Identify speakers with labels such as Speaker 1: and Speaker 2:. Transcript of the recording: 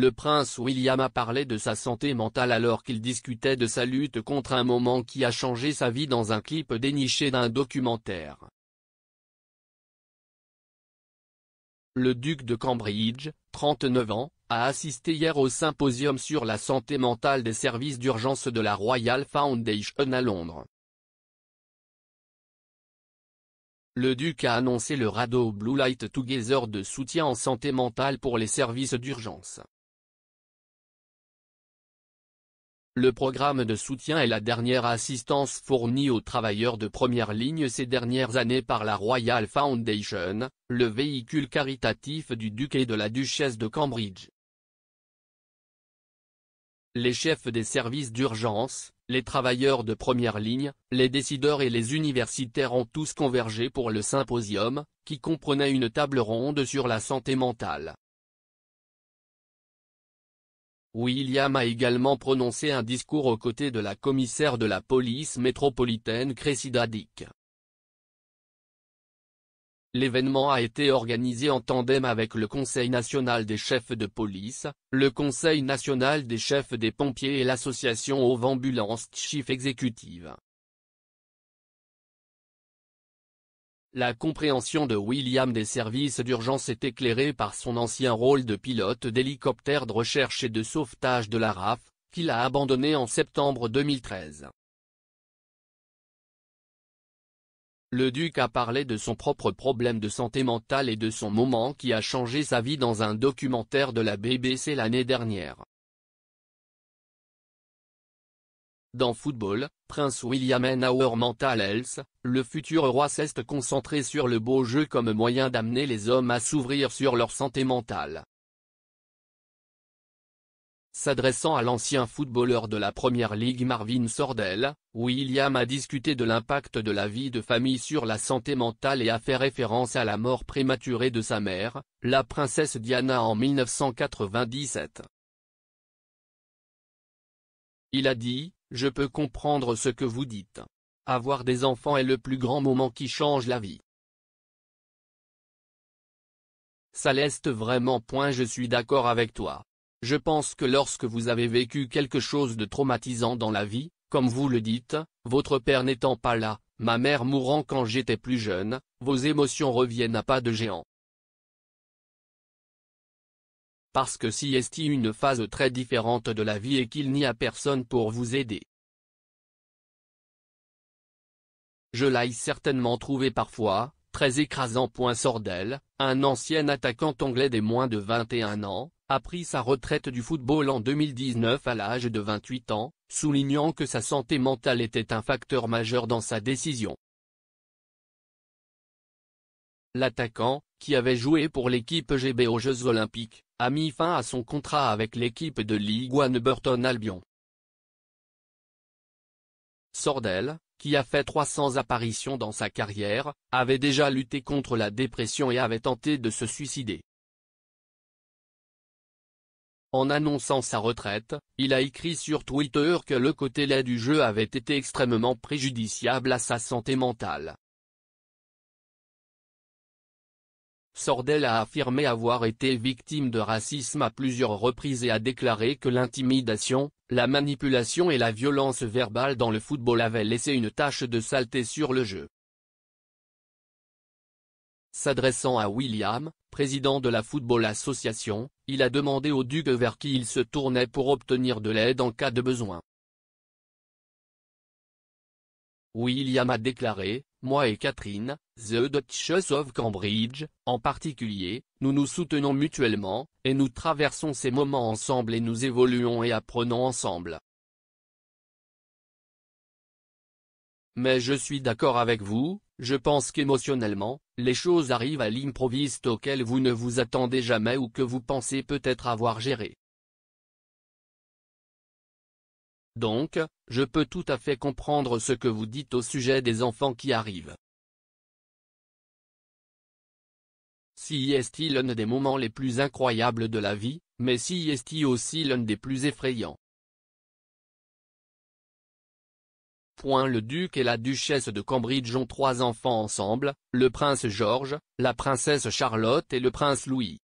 Speaker 1: le prince William a parlé de sa santé mentale alors qu'il discutait de sa lutte contre un moment qui a changé sa vie dans un clip déniché d'un documentaire. Le duc de Cambridge, 39 ans, a assisté hier au symposium sur la santé mentale des services d'urgence de la Royal Foundation à Londres. Le duc a annoncé le radeau Blue Light Together de soutien en santé mentale pour les services d'urgence. Le programme de soutien est la dernière assistance fournie aux travailleurs de première ligne ces dernières années par la Royal Foundation, le véhicule caritatif du duc et de la duchesse de Cambridge. Les chefs des services d'urgence, les travailleurs de première ligne, les décideurs et les universitaires ont tous convergé pour le symposium, qui comprenait une table ronde sur la santé mentale. William a également prononcé un discours aux côtés de la commissaire de la police métropolitaine Cressida Dick. L'événement a été organisé en tandem avec le Conseil national des chefs de police, le Conseil national des chefs des pompiers et l'association of Ambulance Chief Executive. La compréhension de William des services d'urgence est éclairée par son ancien rôle de pilote d'hélicoptère de recherche et de sauvetage de la RAF, qu'il a abandonné en septembre 2013. Le duc a parlé de son propre problème de santé mentale et de son moment qui a changé sa vie dans un documentaire de la BBC l'année dernière. Dans Football, Prince William and Mental Health, le futur roi s'est concentré sur le beau jeu comme moyen d'amener les hommes à s'ouvrir sur leur santé mentale. S'adressant à l'ancien footballeur de la Première Ligue Marvin Sordell, William a discuté de l'impact de la vie de famille sur la santé mentale et a fait référence à la mort prématurée de sa mère, la princesse Diana en 1997. Il a dit, je peux comprendre ce que vous dites. Avoir des enfants est le plus grand moment qui change la vie. Ça l'est vraiment. Point. Je suis d'accord avec toi. Je pense que lorsque vous avez vécu quelque chose de traumatisant dans la vie, comme vous le dites, votre père n'étant pas là, ma mère mourant quand j'étais plus jeune, vos émotions reviennent à pas de géant. Parce que si est une phase très différente de la vie et qu'il n'y a personne pour vous aider. Je l'ai certainement trouvé parfois, très écrasant. Point Sordel, un ancien attaquant anglais des moins de 21 ans, a pris sa retraite du football en 2019 à l'âge de 28 ans, soulignant que sa santé mentale était un facteur majeur dans sa décision. L'attaquant, qui avait joué pour l'équipe GB aux Jeux Olympiques, a mis fin à son contrat avec l'équipe de Ligue 1 Burton Albion. Sordel, qui a fait 300 apparitions dans sa carrière, avait déjà lutté contre la dépression et avait tenté de se suicider. En annonçant sa retraite, il a écrit sur Twitter que le côté laid du jeu avait été extrêmement préjudiciable à sa santé mentale. Sordel a affirmé avoir été victime de racisme à plusieurs reprises et a déclaré que l'intimidation, la manipulation et la violence verbale dans le football avaient laissé une tache de saleté sur le jeu. S'adressant à William, président de la Football Association, il a demandé au duc vers qui il se tournait pour obtenir de l'aide en cas de besoin. William a déclaré, moi et Catherine, The Duchess of Cambridge, en particulier, nous nous soutenons mutuellement, et nous traversons ces moments ensemble et nous évoluons et apprenons ensemble. Mais je suis d'accord avec vous, je pense qu'émotionnellement, les choses arrivent à l'improviste auquel vous ne vous attendez jamais ou que vous pensez peut-être avoir géré. Donc, je peux tout à fait comprendre ce que vous dites au sujet des enfants qui arrivent. Si est l'un des moments les plus incroyables de la vie, mais si est aussi l'un des plus effrayants? Point le duc et la duchesse de Cambridge ont trois enfants ensemble, le prince George, la princesse Charlotte et le prince Louis.